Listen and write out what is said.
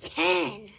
10.